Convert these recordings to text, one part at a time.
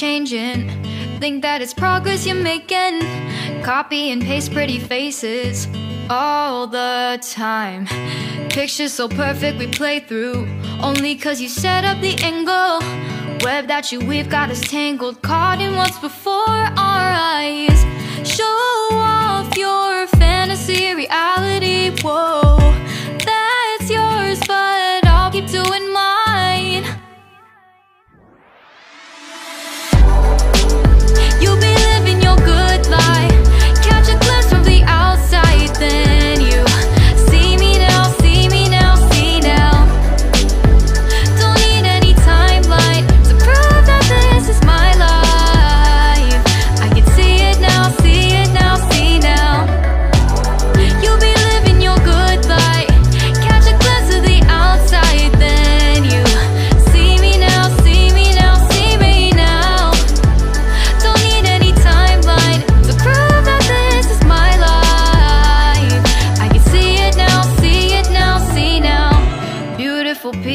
changing. Think that it's progress you're making. Copy and paste pretty faces all the time. Pictures so perfect we play through. Only cause you set up the angle. Web that you weave got us tangled. Caught in what's before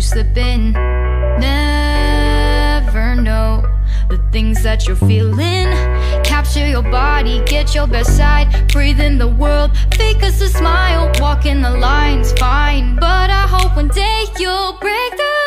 you slipping. Never know the things that you're feeling. Capture your body, get your best side. Breathe in the world, fake us a smile. Walk in the lines, fine. But I hope one day you'll break through.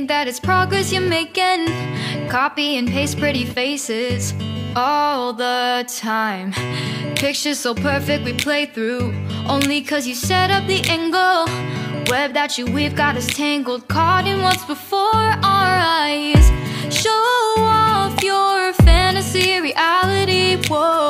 Think that it's progress you're making. Copy and paste pretty faces all the time. Pictures so perfect we play through. Only cause you set up the angle. Web that you weave got us tangled. Caught in what's before our eyes. Show off your fantasy reality. Whoa,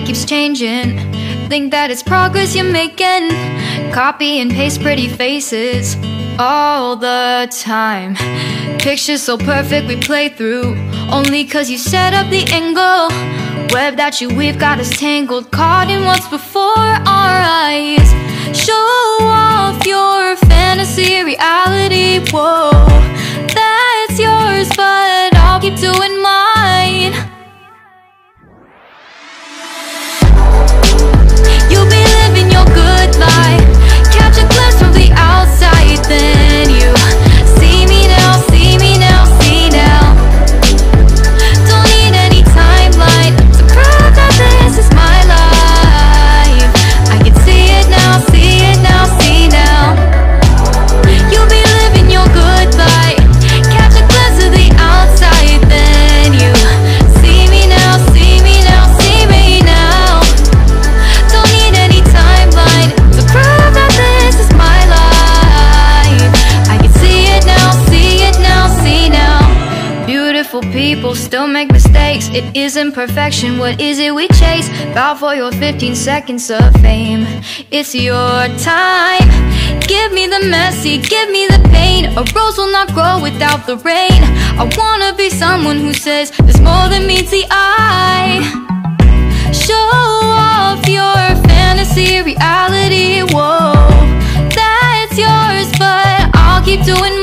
that keeps changing. Think that it's progress you're making. Copy and paste pretty faces all the time. Pictures so perfect we play through. Only cause you set up the angle. Web that you weave got us tangled. Caught in what's before our eyes. Show off your fantasy reality. Whoa, that's yours, but I'll keep doing mine. Mistakes. It isn't perfection. What is it we chase? Bow for your 15 seconds of fame. It's your time. Give me the messy, give me the pain. A rose will not grow without the rain. I wanna be someone who says there's more than meets the eye. Show off your fantasy reality. Whoa, that's yours, but I'll keep doing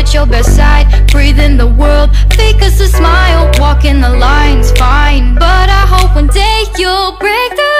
get your best side. Breathe in the world, fake us a smile. Walking the lines, fine. But I hope one day you'll break through.